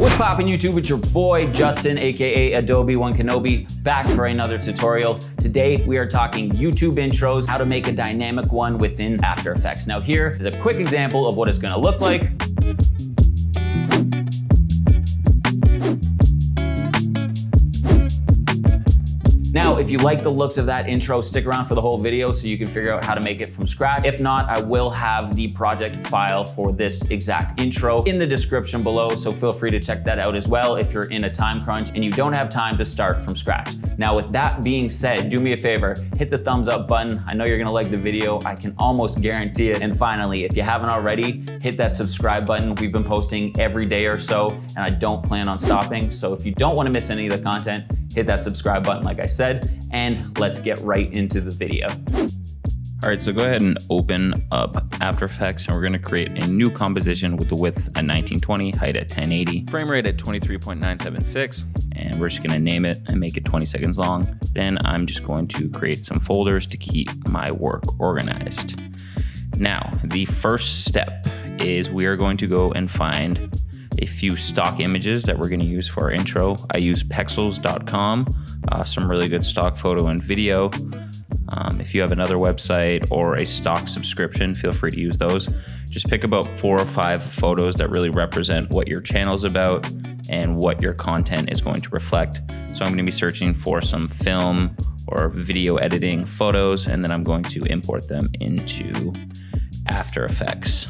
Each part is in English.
What's poppin' YouTube? It's your boy Justin, aka Adobe One Kenobi, back for another tutorial. Today we are talking YouTube intros, how to make a dynamic one within After Effects. Now here is a quick example of what it's gonna look like. If you like the looks of that intro, stick around for the whole video so you can figure out how to make it from scratch. If not, I will have the project file for this exact intro in the description below, so feel free to check that out as well if you're in a time crunch and you don't have time to start from scratch. Now, with that being said, do me a favor, hit the thumbs up button. I know you're gonna like the video, I can almost guarantee it. And finally, if you haven't already, hit that subscribe button. We've been posting every day or so, and I don't plan on stopping. So if you don't wanna miss any of the content, hit that subscribe button like I said, and let's get right into the video. All right, so go ahead and open up After Effects and we're gonna create a new composition with the width at 1920, height at 1080, frame rate at 23.976, and we're just gonna name it and make it 20 seconds long. Then I'm just going to create some folders to keep my work organized. Now, the first step is we are going to go and find a few stock images that we're going to use for our intro. I use pexels.com, uh, some really good stock photo and video. Um, if you have another website or a stock subscription, feel free to use those. Just pick about four or five photos that really represent what your channel's about and what your content is going to reflect. So I'm going to be searching for some film or video editing photos, and then I'm going to import them into After Effects.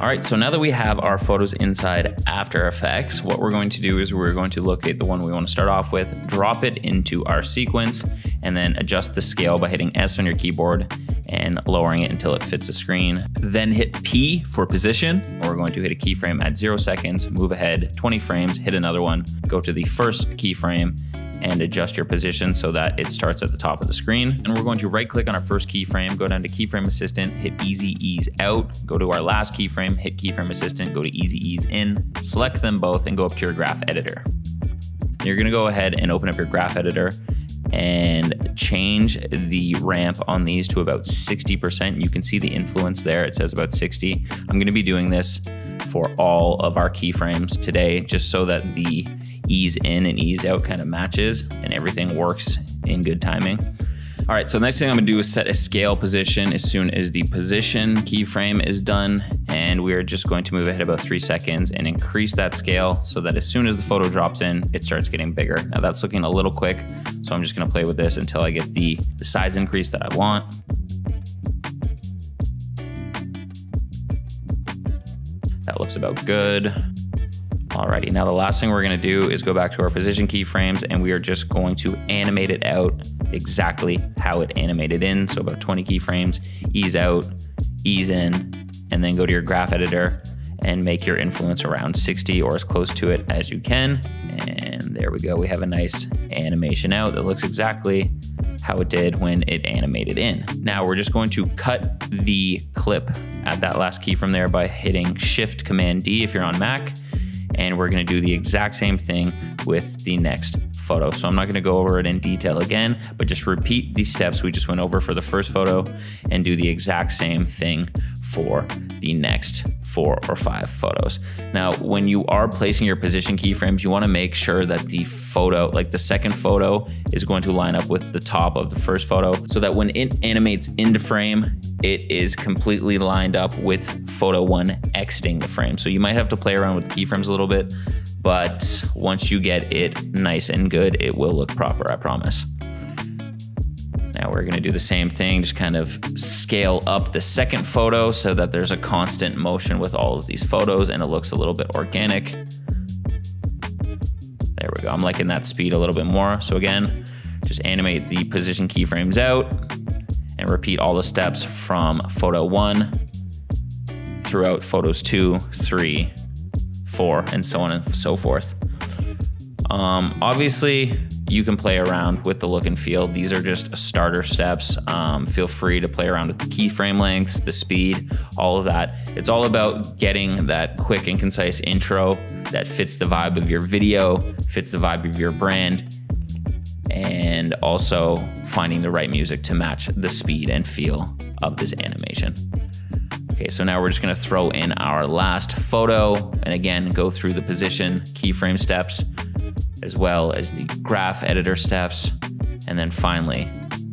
All right, so now that we have our photos inside After Effects, what we're going to do is we're going to locate the one we want to start off with, drop it into our sequence, and then adjust the scale by hitting S on your keyboard and lowering it until it fits the screen. Then hit P for position. We're going to hit a keyframe at zero seconds, move ahead 20 frames, hit another one, go to the first keyframe, and adjust your position so that it starts at the top of the screen. And we're going to right click on our first keyframe, go down to keyframe assistant, hit easy ease out, go to our last keyframe, hit keyframe assistant, go to easy ease in, select them both and go up to your graph editor. You're gonna go ahead and open up your graph editor and change the ramp on these to about 60%. You can see the influence there. It says about 60. I'm gonna be doing this for all of our keyframes today, just so that the ease in and ease out kind of matches and everything works in good timing. All right, so the next thing I'm gonna do is set a scale position as soon as the position keyframe is done. And we're just going to move ahead about three seconds and increase that scale so that as soon as the photo drops in, it starts getting bigger. Now that's looking a little quick, so I'm just gonna play with this until I get the, the size increase that I want. That looks about good. Alrighty, now the last thing we're gonna do is go back to our position keyframes and we are just going to animate it out exactly how it animated in. So about 20 keyframes, ease out, ease in, and then go to your graph editor and make your influence around 60 or as close to it as you can. And there we go, we have a nice animation out that looks exactly how it did when it animated in. Now we're just going to cut the clip at that last keyframe there by hitting Shift Command D if you're on Mac and we're gonna do the exact same thing with the next photo. So I'm not gonna go over it in detail again, but just repeat these steps we just went over for the first photo and do the exact same thing for the next four or five photos. Now, when you are placing your position keyframes, you wanna make sure that the photo, like the second photo, is going to line up with the top of the first photo so that when it animates into frame, it is completely lined up with photo one exiting the frame. So you might have to play around with keyframes a little bit, but once you get it nice and good, it will look proper, I promise. Now we're gonna do the same thing, just kind of scale up the second photo so that there's a constant motion with all of these photos and it looks a little bit organic. There we go, I'm liking that speed a little bit more. So again, just animate the position keyframes out and repeat all the steps from photo one throughout photos two, three, four, and so on and so forth. Um, obviously, you can play around with the look and feel. These are just starter steps. Um, feel free to play around with the keyframe lengths, the speed, all of that. It's all about getting that quick and concise intro that fits the vibe of your video, fits the vibe of your brand, and also finding the right music to match the speed and feel of this animation. Okay, so now we're just gonna throw in our last photo and again, go through the position keyframe steps, as well as the graph editor steps, and then finally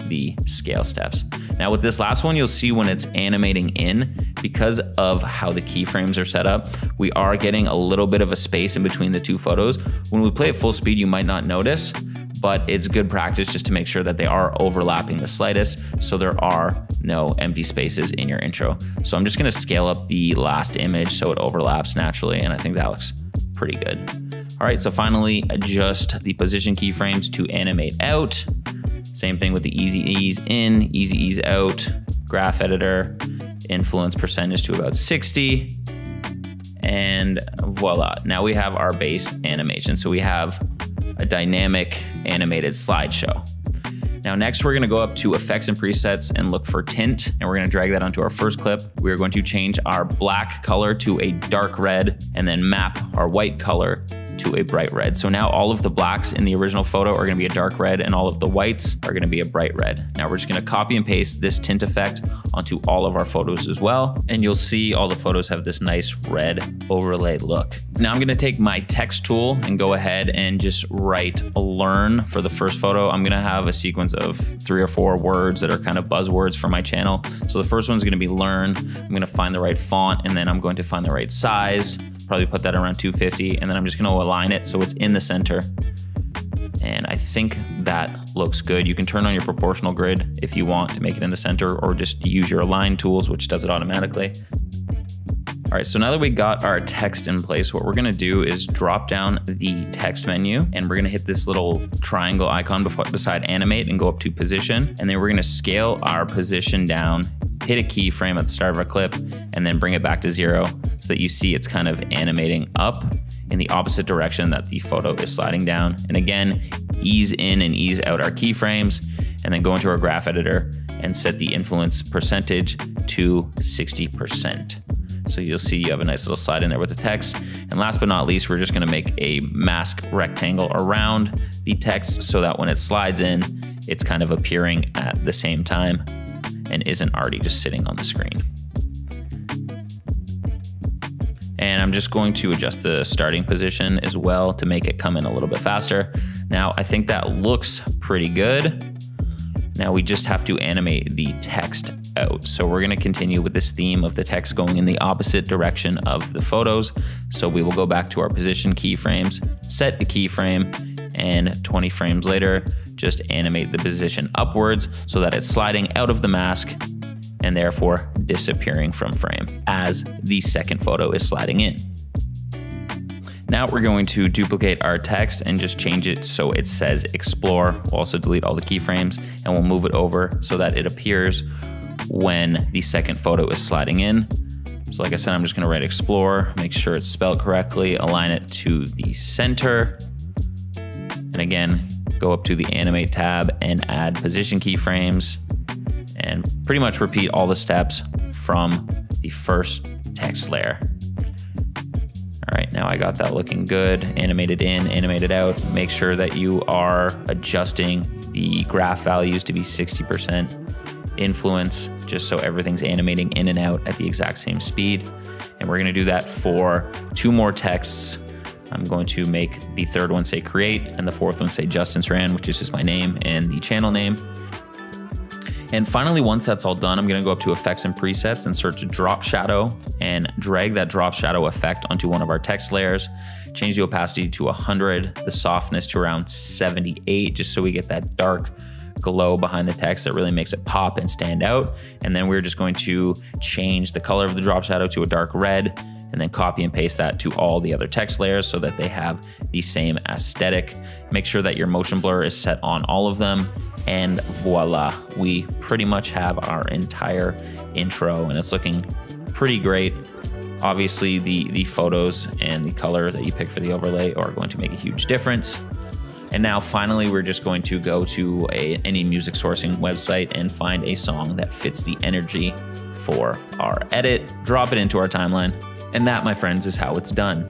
the scale steps. Now with this last one, you'll see when it's animating in, because of how the keyframes are set up, we are getting a little bit of a space in between the two photos. When we play at full speed, you might not notice, but it's good practice just to make sure that they are overlapping the slightest so there are no empty spaces in your intro. So I'm just gonna scale up the last image so it overlaps naturally and I think that looks pretty good. All right, so finally adjust the position keyframes to animate out. Same thing with the easy ease in, easy ease out, graph editor, influence percentage to about 60. And voila, now we have our base animation. So we have a dynamic animated slideshow. Now next we're gonna go up to effects and presets and look for tint and we're gonna drag that onto our first clip. We're going to change our black color to a dark red and then map our white color to a bright red. So now all of the blacks in the original photo are gonna be a dark red and all of the whites are gonna be a bright red. Now we're just gonna copy and paste this tint effect onto all of our photos as well. And you'll see all the photos have this nice red overlay look. Now I'm gonna take my text tool and go ahead and just write learn for the first photo. I'm gonna have a sequence of three or four words that are kind of buzzwords for my channel. So the first one's gonna be learn. I'm gonna find the right font and then I'm going to find the right size probably put that around 250 and then I'm just gonna align it so it's in the center. And I think that looks good. You can turn on your proportional grid if you want to make it in the center or just use your align tools, which does it automatically. All right, so now that we got our text in place, what we're gonna do is drop down the text menu and we're gonna hit this little triangle icon beside animate and go up to position. And then we're gonna scale our position down hit a keyframe at the start of our clip, and then bring it back to zero so that you see it's kind of animating up in the opposite direction that the photo is sliding down. And again, ease in and ease out our keyframes, and then go into our graph editor and set the influence percentage to 60%. So you'll see you have a nice little slide in there with the text. And last but not least, we're just gonna make a mask rectangle around the text so that when it slides in, it's kind of appearing at the same time and isn't already just sitting on the screen. And I'm just going to adjust the starting position as well to make it come in a little bit faster. Now, I think that looks pretty good. Now we just have to animate the text out. So we're gonna continue with this theme of the text going in the opposite direction of the photos. So we will go back to our position keyframes, set a keyframe, and 20 frames later, just animate the position upwards so that it's sliding out of the mask and therefore disappearing from frame as the second photo is sliding in. Now we're going to duplicate our text and just change it so it says explore. We'll also delete all the keyframes and we'll move it over so that it appears when the second photo is sliding in. So like I said, I'm just gonna write explore, make sure it's spelled correctly, align it to the center. And again, go up to the animate tab and add position keyframes and pretty much repeat all the steps from the first text layer. All right, now I got that looking good. Animated in, animated out. Make sure that you are adjusting the graph values to be 60% influence, just so everything's animating in and out at the exact same speed. And we're gonna do that for two more texts I'm going to make the third one say create and the fourth one say Justin Serran, which is just my name and the channel name. And finally, once that's all done, I'm gonna go up to effects and presets and search drop shadow and drag that drop shadow effect onto one of our text layers. Change the opacity to 100, the softness to around 78, just so we get that dark glow behind the text that really makes it pop and stand out. And then we're just going to change the color of the drop shadow to a dark red and then copy and paste that to all the other text layers so that they have the same aesthetic. Make sure that your motion blur is set on all of them and voila, we pretty much have our entire intro and it's looking pretty great. Obviously the, the photos and the color that you pick for the overlay are going to make a huge difference. And now finally, we're just going to go to a, any music sourcing website and find a song that fits the energy for our edit, drop it into our timeline, and that, my friends, is how it's done.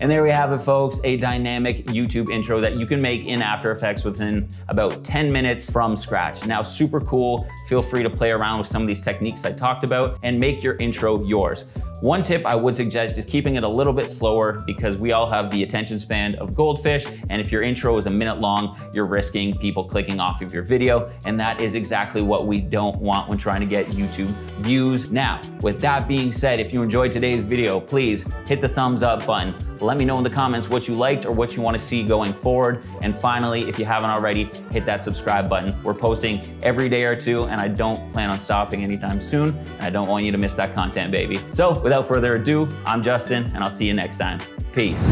And there we have it, folks, a dynamic YouTube intro that you can make in After Effects within about 10 minutes from scratch. Now, super cool. Feel free to play around with some of these techniques I talked about and make your intro yours. One tip I would suggest is keeping it a little bit slower because we all have the attention span of goldfish. And if your intro is a minute long, you're risking people clicking off of your video. And that is exactly what we don't want when trying to get YouTube views. Now, with that being said, if you enjoyed today's video, please hit the thumbs up button. Let me know in the comments what you liked or what you want to see going forward. And finally, if you haven't already, hit that subscribe button. We're posting every day or two, and I don't plan on stopping anytime soon. And I don't want you to miss that content, baby. So without further ado, I'm Justin, and I'll see you next time. Peace.